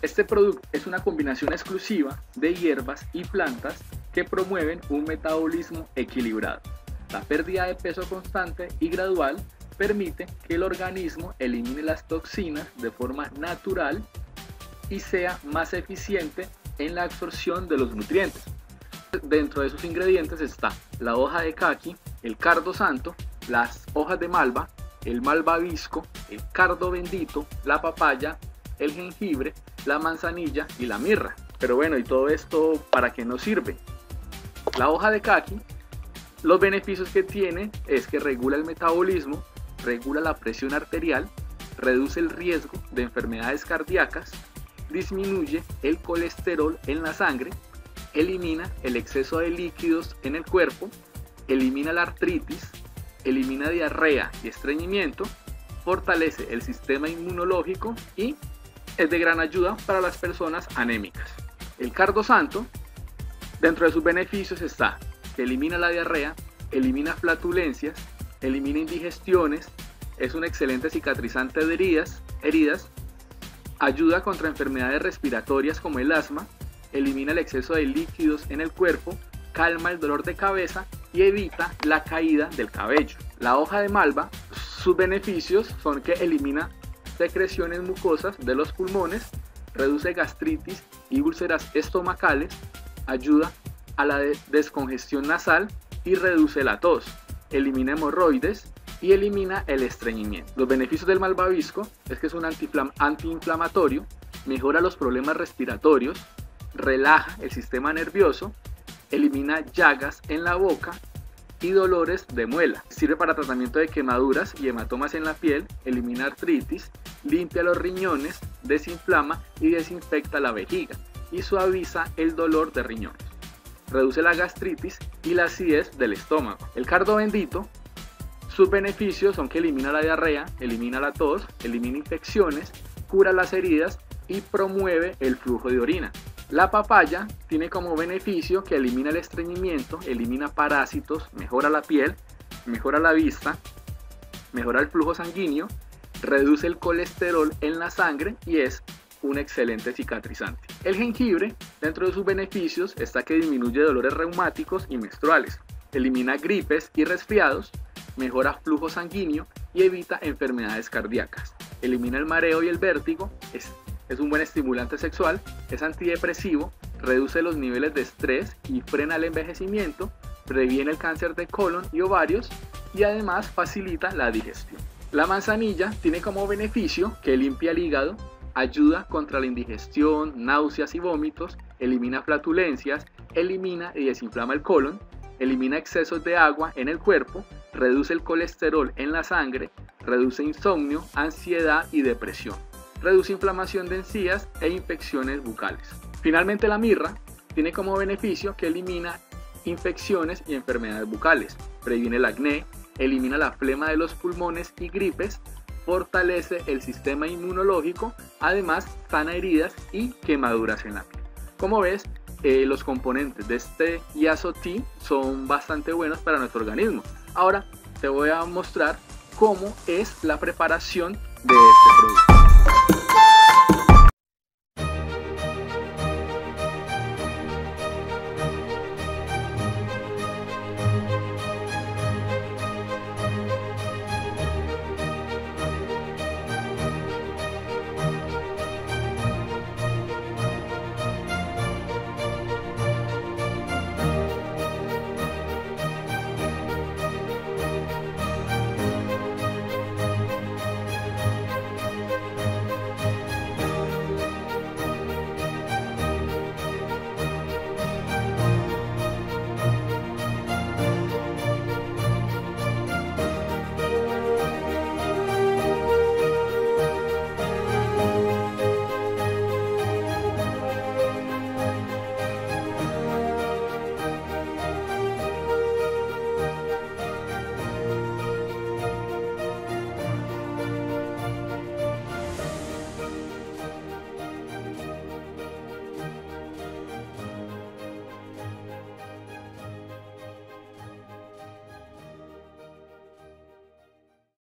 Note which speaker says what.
Speaker 1: Este producto es una combinación exclusiva de hierbas y plantas que promueven un metabolismo equilibrado. La pérdida de peso constante y gradual permite que el organismo elimine las toxinas de forma natural y sea más eficiente en la absorción de los nutrientes. Dentro de sus ingredientes está la hoja de caqui, el cardo santo, las hojas de malva, el malvavisco, el cardo bendito, la papaya, el jengibre, la manzanilla y la mirra. Pero bueno, ¿y todo esto para qué nos sirve? La hoja de caqui, los beneficios que tiene es que regula el metabolismo, regula la presión arterial, reduce el riesgo de enfermedades cardíacas, disminuye el colesterol en la sangre, elimina el exceso de líquidos en el cuerpo, elimina la artritis, elimina diarrea y estreñimiento, fortalece el sistema inmunológico y es de gran ayuda para las personas anémicas. El cardo santo, dentro de sus beneficios está que elimina la diarrea, elimina flatulencias, elimina indigestiones, es un excelente cicatrizante de heridas, heridas, ayuda contra enfermedades respiratorias como el asma, elimina el exceso de líquidos en el cuerpo, calma el dolor de cabeza y evita la caída del cabello. La hoja de malva, sus beneficios son que elimina secreciones mucosas de los pulmones, reduce gastritis y úlceras estomacales, ayuda a la descongestión nasal y reduce la tos, elimina hemorroides y elimina el estreñimiento. Los beneficios del malvavisco es que es un antiinflamatorio, mejora los problemas respiratorios, relaja el sistema nervioso, elimina llagas en la boca y dolores de muela. Sirve para tratamiento de quemaduras y hematomas en la piel, elimina artritis, limpia los riñones, desinflama y desinfecta la vejiga y suaviza el dolor de riñones. Reduce la gastritis y la acidez del estómago. El cardo bendito, sus beneficios son que elimina la diarrea, elimina la tos, elimina infecciones, cura las heridas y promueve el flujo de orina. La papaya tiene como beneficio que elimina el estreñimiento, elimina parásitos, mejora la piel, mejora la vista, mejora el flujo sanguíneo, reduce el colesterol en la sangre y es un excelente cicatrizante. El jengibre, dentro de sus beneficios, está que disminuye dolores reumáticos y menstruales, elimina gripes y resfriados, mejora flujo sanguíneo y evita enfermedades cardíacas, elimina el mareo y el vértigo, es un buen estimulante sexual, es antidepresivo, reduce los niveles de estrés y frena el envejecimiento, previene el cáncer de colon y ovarios y además facilita la digestión. La manzanilla tiene como beneficio que limpia el hígado, ayuda contra la indigestión, náuseas y vómitos, elimina flatulencias, elimina y desinflama el colon, elimina excesos de agua en el cuerpo, reduce el colesterol en la sangre, reduce insomnio, ansiedad y depresión reduce inflamación de encías e infecciones bucales. Finalmente la mirra tiene como beneficio que elimina infecciones y enfermedades bucales, previene el acné, elimina la flema de los pulmones y gripes, fortalece el sistema inmunológico, además sana heridas y quemaduras en la piel. Como ves, eh, los componentes de este Yaso son bastante buenos para nuestro organismo. Ahora te voy a mostrar cómo es la preparación de este producto.